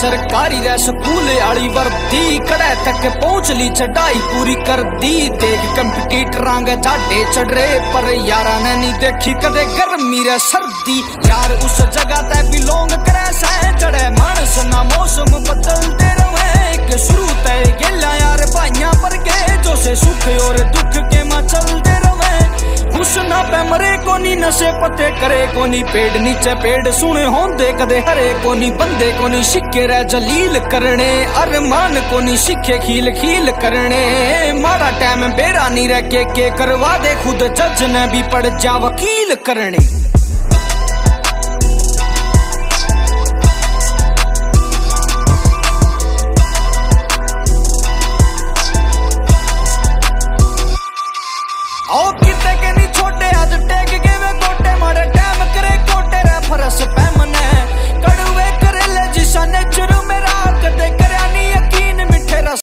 ਸਰਕਾਰੀ ਰੈ ਸਕੂਲ ਵਾਲੀ ਵਰਦੀ ਕੜੇ ਤੱਕ ਪਹੁੰਚ ਲਈ ਚੜਾਈ ਪੂਰੀ ਕਰਦੀ। ਦੇਖ ਕੰਪੀਟੀਟਰਾਂ ਗੇ ਝਾਡੇ ਚੜਰੇ ਪਰ ਯਾਰਾਂ ਨੇ ਨਹੀਂ ਦੇਖੀ ਕਦੇ ਗਰਮੀ ਰੇ ਸਰਦੀ। ਯਾਰ ਉਸ ਜਗ੍ਹਾ ਤੇ ਬਿਲੋਂਗ ਕਰੇ ਸੈ ਚੜੇ ਮਾਨਸ, ਨਾ ਮੌਸਮ ਬਦਲਦੇ ਰਵੇ। ਕਿ ਸ਼ੁਰੂ ਤੇ ਗੇਲਾ ਯਾਰ ਭਾਈਆਂ ਪਰ ਕੇ ਜੋ ਸੇ ਸੁਖ ਔਰ ਦੁੱਖ ਕੇ ਮਾ ਚਲਦੇ ਨਸ਼ੇ ਪੱਤੇ ਕਰੇ ਕੋਨੀ ਪੇੜ ਨੀਚੇ ਪੇੜ ਸੁਣੇ ਹੁੰਦੇ ਕਦੇ ਹਰੇ ਕੋਨੀ ਬੰਦੇ ਕੋਨੀ ਸਿੱਕੇ ਰਹਿ ਜਲੀਲ ਕਰਨੇ। ਅਰਮਾਨ ਕੋਨੀ ਸਿੱਖੇ, ਖੀਲ ਖੀਲ ਕਰਨੇ। ਮਾੜਾ ਟਾਈਮ ਬੇਰਾ ਨਹੀਂ ਰਹਿ ਕੇ ਕੇ ਕਰਵਾ ਦੇ ਖੁਦ, ਜੱਜ ਨੇ ਵੀ ਪੜ ਜਾ ਵਕੀਲ ਕਰਨੇ।